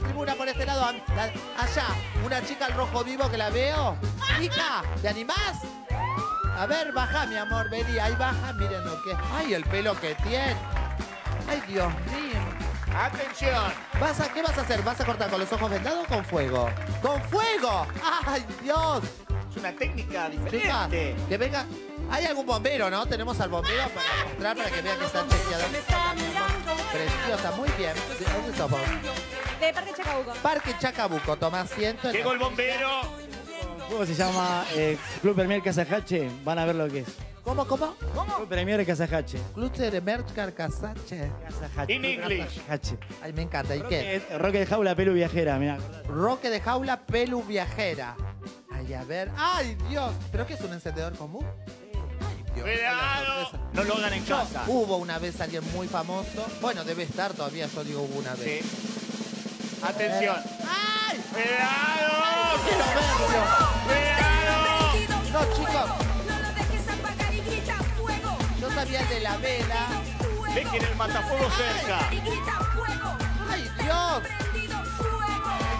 tribuna por este lado. Allá, una chica al rojo vivo que la veo. Chica, ¿te animás? A ver, baja, mi amor, vení, ahí baja, miren lo que. Ay, el pelo que tiene. Ay, Dios mío. Atención. ¿Vas a, ¿Qué vas a hacer? ¿Vas a cortar con los ojos vendados o con fuego? ¡Con fuego! ¡Ay, Dios! Es una técnica diferente. que venga. ¿Hay algún bombero, no? Tenemos al bombero para mostrar, para que vean que está chequeado. Preciosa, muy bien. ¿De dónde vos? De Parque Chacabuco. Parque Chacabuco, toma asiento. en Llegó el bombero. Juego se llama eh, Club Premier Casajache. Van a ver lo que es. ¿Cómo, cómo? Club Premier Casajache. Cluster de Merch Carcasache. Casajache. In English. Casajache. Ay, me encanta. ¿Y qué? Roque, Roque de jaula, pelu viajera, mirá. Roque de jaula, pelu viajera. Ay, a ver. ¡Ay, Dios! ¿Pero qué es un encendedor común? Ay, Dios. qué Cuidado. sorpresa. No lo hagan en casa. Hubo una vez alguien muy famoso. Bueno, debe estar todavía, yo digo hubo una vez. Sí. Atención. ¡Ay! ¡Cuidado! ¡Quiero verlo! ¡Cuidado! No, chicos, yo sabía el de la vela. Ve que en el matafuego cerca. ¡Ay, Dios!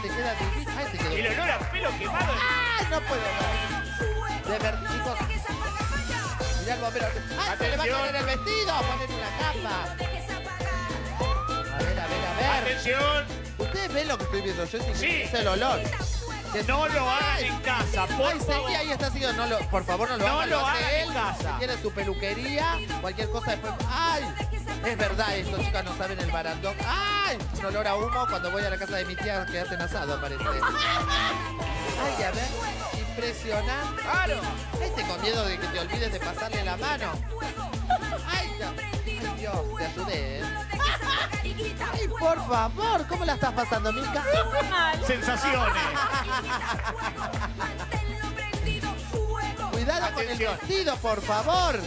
Te queda. Ay, te quedó. El olor a pelo quemado. ¡Ay, no puedo ver! De ver, chicos. Mirá el bombero. ¡Ay, se le va a caer el vestido! Poner una capa. A ver, a ver, a ver. Atención. Ustedes ven lo que estoy viendo. Yo sí, es el olor. No lo hagan en casa, por Ay, favor. seguí, ahí está siguiendo. No lo, por favor, no lo No hagan. lo hace hagan en él. casa. Si tiene su peluquería, cualquier cosa después. ¡Ay! Es verdad esto, chicas, no saben el barandón. ¡Ay! Un olor a humo cuando voy a la casa de mi tía que hacen asado, parece. ¡Ay, a ver! Impresionante. Claro. Ay, tengo miedo de que te olvides de pasarle la mano. ¡Ay, no! Dios! Te ayudé, ¿eh? ¡Ay, por favor! ¿Cómo la estás pasando, Mica? Sensaciones. Cuidado con el Atención. vestido, por favor.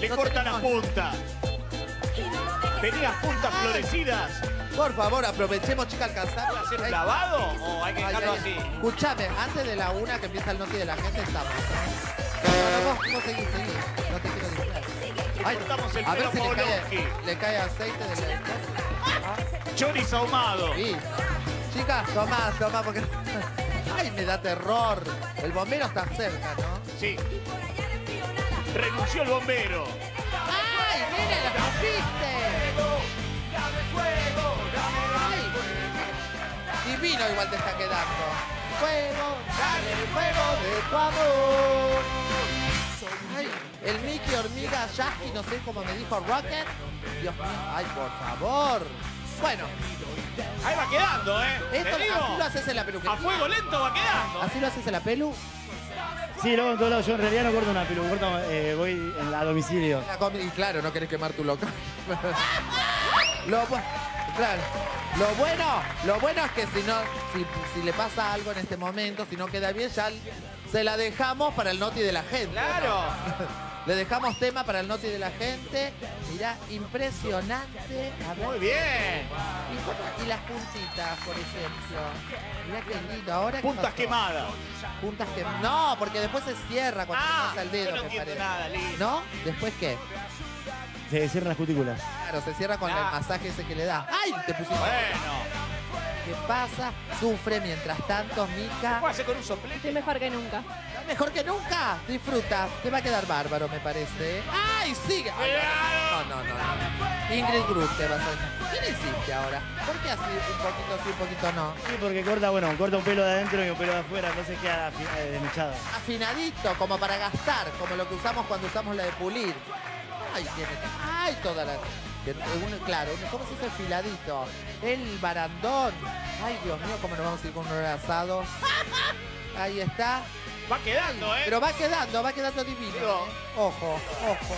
Le No cortan las tenemos- puntas. Tenía las puntas Ay. florecidas. Por favor, aprovechemos, chica, alcanzar. ¿Va a ser un lavado o hay que Ay, dejarlo ay, así? Escuchame, antes de la una que empieza el noti de la gente, estamos. Ay, Cortamos el a ver pelo si le cae, Pavlovsky. le cae aceite de la... Chorizo ahumado. Sí. Chicas, tomá, tomá, porque... Ay, me da terror. El bombero está cerca, ¿no? Sí. Renunció el bombero. ¡Ay, nene, lo! ¡Ay! Divino igual te está quedando. Fuego, dale fuego de tu amor. Ay, el Mickey Hormiga Yasky, no sé cómo me dijo Rocket. Dios mío, ay, por favor. Bueno, Ahí va quedando, ¿eh? esto así lo haces en la peluquería. a fuego lento va quedando. ¿Así lo haces en la pelu? Sí, luego en todos lados. Yo en realidad no corto una pelu, corto, eh, voy en- a domicilio. La Y claro, no querés quemar tu local. lo, claro. Lo bueno, lo bueno es que si no, si, si le pasa algo en este momento, si no queda bien, ya se la dejamos para el noti de la gente. Claro. Le dejamos tema para el noti de la gente. Mirá, impresionante. A ver. Muy bien. ¿Y, las puntitas, por ejemplo. Mirá qué lindo. Ahora ¿qué Puntas quemadas. Puntas que No, porque después se cierra cuando Ah, se pasa el dedo, yo no me entiendo parece. nada, Lee. ¿No? ¿Después qué? Se cierran las cutículas. Claro, se cierra con Ah. el masaje ese que le da. ¡Ay! Te pusiste. Bueno. ¿Qué pasa? Sufre mientras tanto, Mica. ¿Puedo hacer con un soplete? Estoy mejor que nunca. Mejor que nunca. Disfruta. Te va a quedar bárbaro, me parece. ¡Ay, sigue! Ay, no, no, no, no. Ingrid Cruz te vas a... ¿Qué le hiciste ahora? ¿Por qué así un poquito sí, un poquito no? Sí, porque corta, bueno, corta un pelo de adentro y un pelo de afuera, entonces queda afi- eh, desmechado. Afinadito, como para gastar, como lo que usamos cuando usamos la de pulir. Ay, tiene... ¡Ay, toda la... que- un- claro, ¿cómo se dice afiladito? El barandón. Ay, Dios mío, cómo nos vamos a ir con un asado. Ahí está. Va quedando, ¿eh? Pero va quedando, va quedando divino. ¿eh? Ojo, ojo.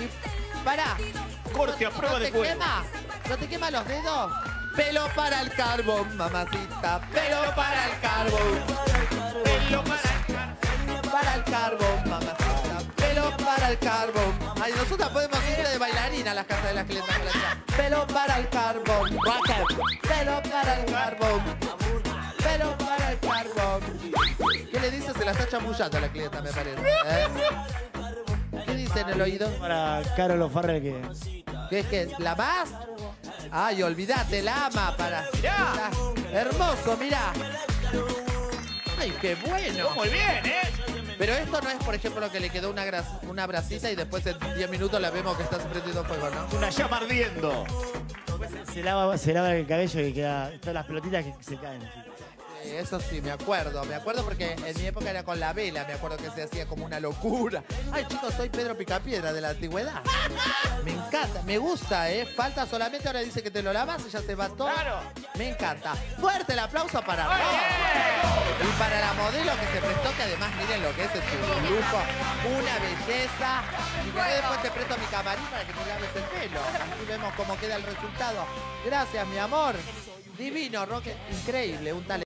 Y pará. Corte a ¿No- prueba no de te quema? ¿No te quema los dedos? Pelo para el carbón, mamacita. Pelo para el carbón. Pelo para el Para el carbón, mamacita. Pelo para el carbón. Ay, nosotras podemos ir de bailarina a las casas de las la chica. Pelo para el carbón. Pelo para el carbón. Pelo para el carbón. ¿Qué le dice? Se la está chamullando a la clienta, me parece. ¿eh? ¿Qué dice en el oído? Para Carol O'Farrell que ¿Qué es que la más? Ay, olvídate, la ama para. Mirá. Está Hermoso, mirá. Ay, qué bueno. Muy bien, ¿eh? Pero esto no es, por ejemplo, lo que le quedó una, una brasita y después en 10 minutos la vemos que está prendiendo fuego, ¿no? Una llama ardiendo. Se lava, se lava el cabello y queda. Todas las pelotitas que se caen. así. Sí, eso sí, me acuerdo. Me acuerdo porque en mi época era con la vela. Me acuerdo que se hacía como una locura. Ay, chicos, soy Pedro Picapiedra de la antigüedad. Me encanta, me gusta, ¿eh? Falta solamente, ahora dice que te lo lavas y ya se va todo. Claro. Me encanta. Fuerte el aplauso para Muy Ro. bien. Y para la modelo que se prestó, que además miren lo que es, es un lujo, una belleza. Y después te presto mi camarín para que te laves el pelo. Así vemos cómo queda el resultado. Gracias, mi amor. Divino, Roque. Increíble, un talento.